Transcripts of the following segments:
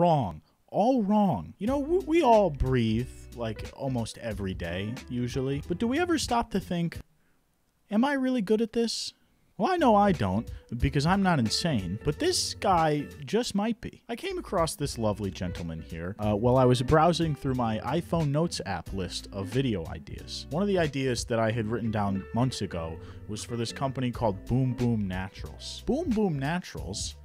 Wrong. All wrong. You know, we, all breathe like almost every day, usually. But do we ever stop to think, am I really good at this? Well, I know I don't, because I'm not insane, but this guy just might be. I came across this lovely gentleman here uh, while I was browsing through my iPhone Notes app list of video ideas. One of the ideas that I had written down months ago was for this company called Boom Boom Naturals. Boom Boom Naturals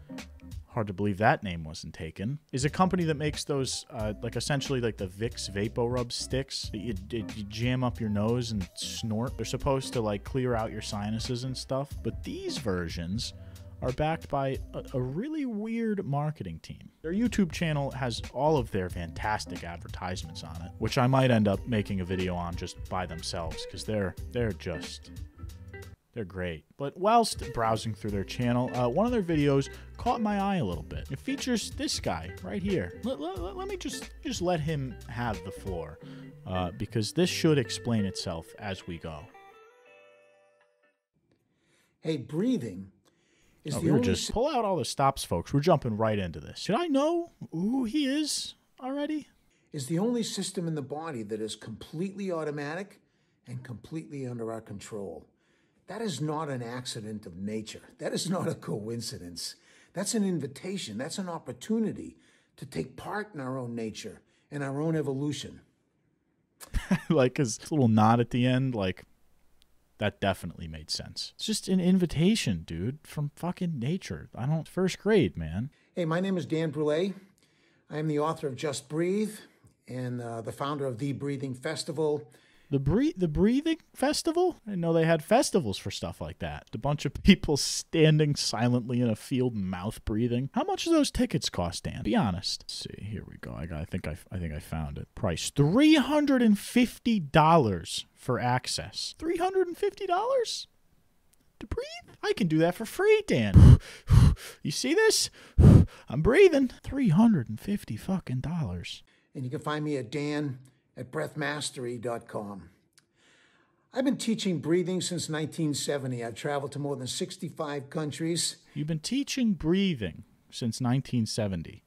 hard to believe that name wasn't taken, is a company that makes those, uh, like essentially like the Vicks Vapo Rub sticks that you, you jam up your nose and snort. They're supposed to like clear out your sinuses and stuff, but these versions are backed by a, a, really weird marketing team. Their YouTube channel has all of their fantastic advertisements on it, which I might end up making a video on just by themselves because they're they're just they're great. But whilst browsing through their channel, uh, one of their videos caught my eye a little bit. It features this guy right here. Let, let, let me just just let him have the floor, uh, because this should explain itself as we go. Hey, breathing is oh, the we only. Just pull out all the stops, folks. We're jumping right into this. Should I know who he is already? Is the only system in the body that is completely automatic and completely under our control. That is not an accident of nature. That is not a coincidence. That's an invitation. That's an opportunity to take part in our own nature and our own evolution. like his little nod at the end, like that definitely made sense. It's just an invitation, dude, from fucking nature. I don't first grade, man. Hey, my name is Dan Brule. I am the author of Just Breathe and uh, the founder of the Breathing Festival the breathe the breathing festival? I know they had festivals for stuff like that. A bunch of people standing silently in a field, mouth breathing. How much do those tickets cost, Dan? Be honest. Let's see, here we go. I, got, I think I, I think I found it. Price three hundred and fifty dollars for access. Three hundred and fifty dollars to breathe? I can do that for free, Dan. you see this? I'm breathing. Three hundred and fifty fucking dollars. And you can find me at Dan at breathmastery.com. I've been teaching breathing since 1970. I've traveled to more than 65 countries. You've been teaching breathing since 1970.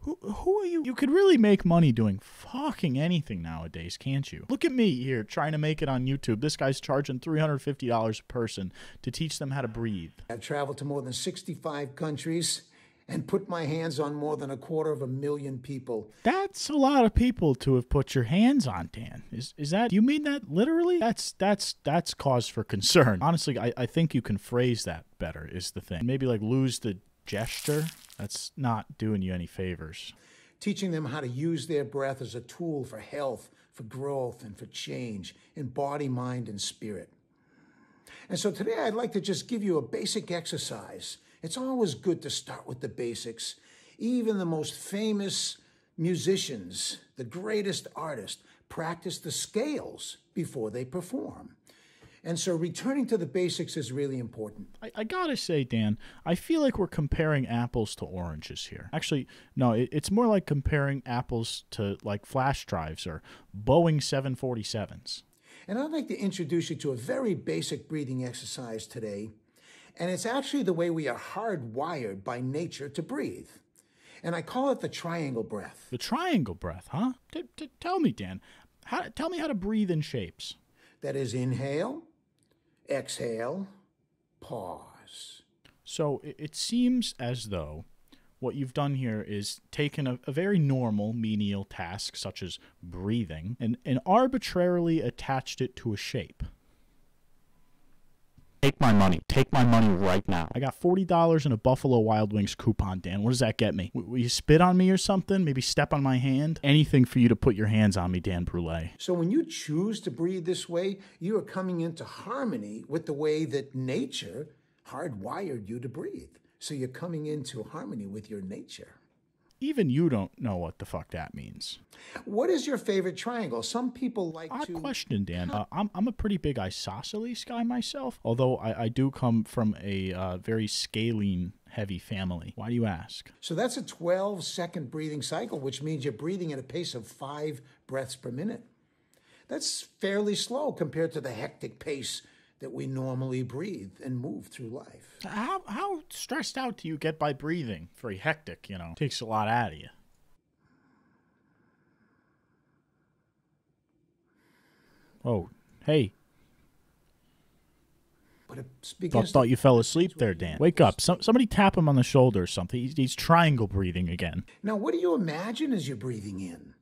Who, who are you? You could really make money doing fucking anything nowadays, can't you? Look at me here trying to make it on YouTube. This guy's charging $350 a person to teach them how to breathe. I've traveled to more than 65 countries and put my hands on more than a quarter of a million people. That's a lot of people to have put your hands on, Dan. Is is that you mean that literally? That's that's that's cause for concern. Honestly, I, I think you can phrase that better is the thing. Maybe like lose the gesture. That's not doing you any favors. Teaching them how to use their breath as a tool for health, for growth, and for change in body, mind, and spirit. And so today I'd like to just give you a basic exercise it's always good to start with the basics. Even the most famous musicians, the greatest artists, practice the scales before they perform. And so returning to the basics is really important. I, I, gotta say, Dan, I feel like we're comparing apples to oranges here. Actually, no, it, it's more like comparing apples to like flash drives or Boeing 747s. And I'd like to introduce you to a very basic breathing exercise today and it's actually the way we are hardwired by nature to breathe. And I call it the triangle breath. The triangle breath, huh? T- t- tell me, Dan. How, tell me how to breathe in shapes. That is inhale, exhale, pause. So it, it seems as though what you've done here is taken a, a, very normal menial task, such as breathing, and, and arbitrarily attached it to a shape. Take my money. Take my money right now. I got $40 in a Buffalo Wild Wings coupon, Dan. What does that get me? will you spit on me or something? Maybe step on my hand? Anything for you to put your hands on me, Dan Brule. So when you choose to breathe this way, you are coming into harmony with the way that nature hardwired you to breathe. So you're coming into harmony with your nature even you don't know what the fuck that means. What is your favorite triangle? Some people like Odd to. question, Dan. Uh, I'm, I'm a pretty big isosceles guy myself, although I, I do come from a uh, very scalene heavy family. Why do you ask? So that's a 12 second breathing cycle, which means you're breathing at a pace of five breaths per minute. That's fairly slow compared to the hectic pace that we normally breathe and move through life. How how stressed out do you get by breathing? Very hectic, you know. Takes a lot out of you. Oh, hey. But it Thought, begins thought to- you fell asleep there, Dan. Wake up. Some, somebody tap him on the shoulder or something. He's, he's triangle breathing again. Now, what do you imagine as you're breathing in?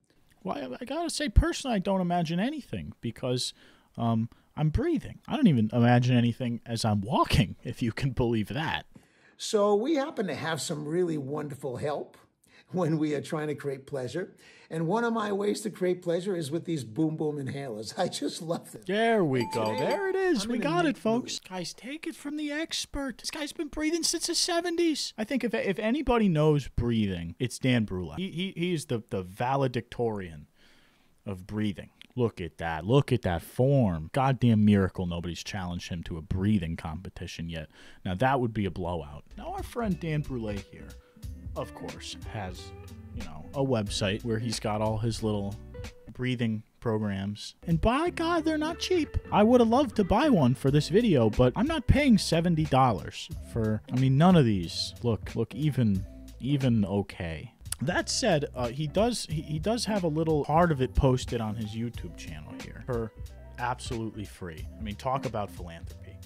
Well, I, I gotta say, personally, I don't imagine anything because um, I'm breathing. I don't even imagine anything as I'm walking, if you can believe that. So, we happen to have some really wonderful help when we are trying to create pleasure. And one of my ways to create pleasure is with these boom boom inhalers. I just love them. There we go. Today, There it is. We got it, folks. Guys, take it from the expert. This guy's been breathing since the 70s. I think if if anybody knows breathing, it's Dan Brule. He, he he's the the valedictorian of breathing. Look at that. Look at that form. Goddamn miracle nobody's challenged him to a breathing competition yet. Now that would be a blowout. Now our friend Dan Brule here, of course, has, you know, a website where he's got all his little breathing programs. And by God, they're not cheap. I would have loved to buy one for this video, but I'm not paying $70 for I mean none of these look look even even okay. That said, uh, he does he, he does have a little part of it posted on his YouTube channel here for absolutely free. I mean, talk about philanthropy.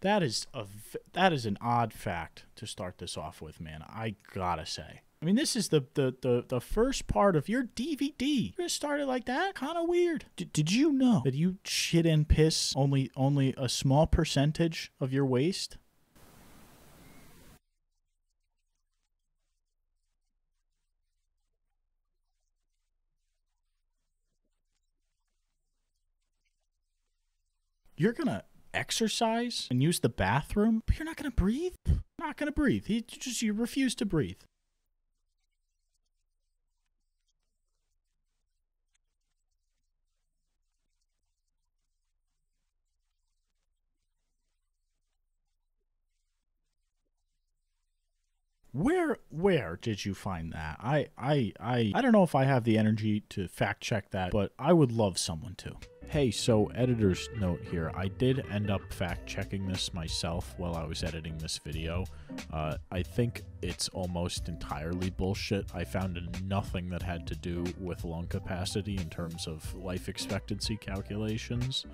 That is a that is an odd fact to start this off with, man. I gotta say. I mean, this is the the the, the first part of your DVD. You're gonna start it like that? Kind of weird. D- did you know that you shit and piss only only a small percentage of your waste? You're gonna exercise and use the bathroom, but you're not gonna breathe. Not gonna breathe. You just you refuse to breathe. Where where did you find that? I I I I don't know if I have the energy to fact check that, but I would love someone to. Hey, so editor's note here. I did end up fact checking this myself while I was editing this video. Uh, I think it's almost entirely bullshit. I found nothing that had to do with lung capacity in terms of life expectancy calculations.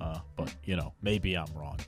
Uh, but you know, maybe I'm wrong.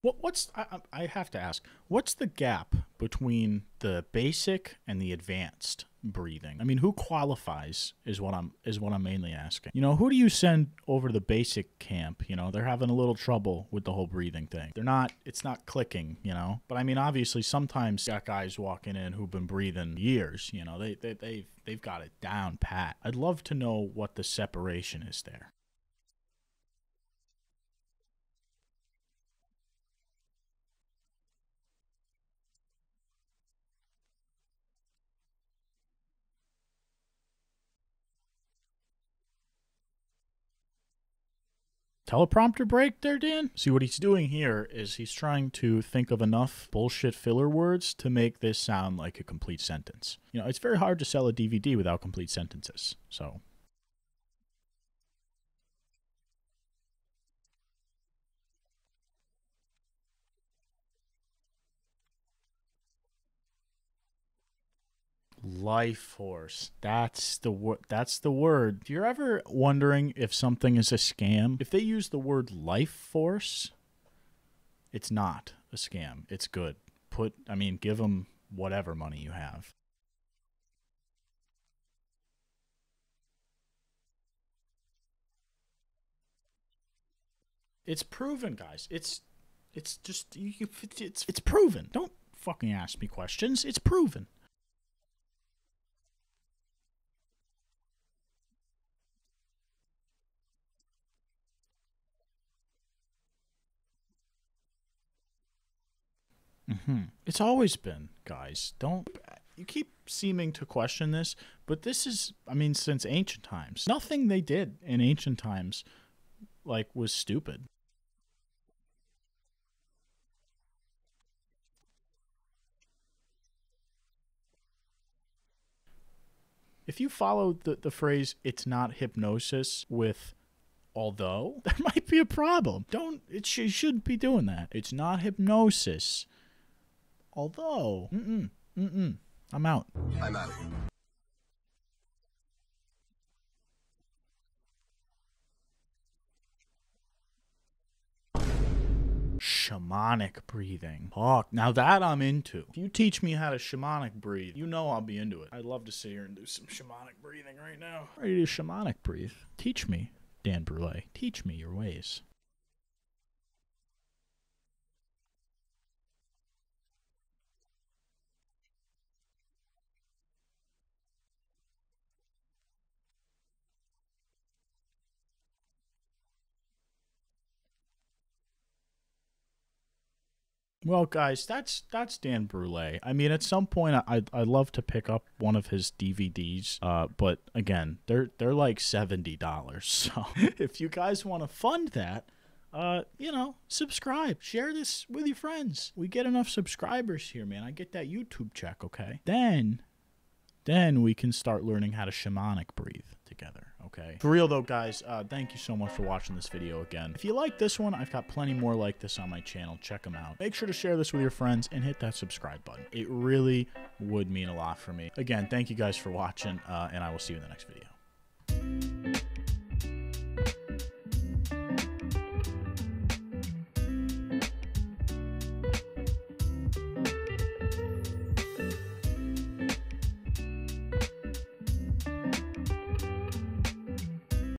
What what's I, I have to ask? What's the gap between the basic and the advanced breathing? I mean, who qualifies is what I'm is what I'm mainly asking. You know, who do you send over to the basic camp? You know, they're having a little trouble with the whole breathing thing. They're not it's not clicking, you know. But I mean, obviously sometimes got guys walking in who've been breathing years, you know. They they they've they've got it down pat. I'd love to know what the separation is there. Teleprompter break there, Dan? See, what he's doing here is he's trying to think of enough bullshit filler words to make this sound like a complete sentence. You know, it's very hard to sell a DVD without complete sentences. So, life force. That's the word. That's the word. If you're ever wondering if something is a scam, if they use the word life force, it's not a scam. It's good. Put, I mean, give them whatever money you have. It's proven, guys. It's it's just you, it's it's proven. Don't fucking ask me questions. It's proven. Hmm It's always been, guys. Don't you keep seeming to question this, but this is, I mean, since ancient times. Nothing they did in ancient times, like, was stupid. If you follow the, the phrase, it's not hypnosis with although, there might be a problem. Don't, it sh- shouldn't be doing that. It's not hypnosis. Although, mm-mm, mm-mm, I'm out. I'm out. Shamanic breathing. Fuck. Now that I'm into. If you teach me how to shamanic breathe, you know I'll be into it. I'd love to sit here and do some shamanic breathing right now. Ready to shamanic breathe. Teach me, Dan Brule. Teach me your ways. Well, guys, that's that's Dan Brule. I mean, at some point, I'd I'd love to pick up one of his DVDs. Uh, but again, they're they're like seventy dollars. So if you guys want to fund that, uh, you know, subscribe, share this with your friends. We get enough subscribers here, man. I get that YouTube check, okay? Then, then we can start learning how to shamanic breathe. Okay. For real though, guys, uh, thank you so much for watching this video again. If you like this one, I've got plenty more like this on my channel. Check them out. Make sure to share this with your friends and hit that subscribe button. It really would mean a lot for me. Again, thank you guys for watching, uh, and I will see you in the next video.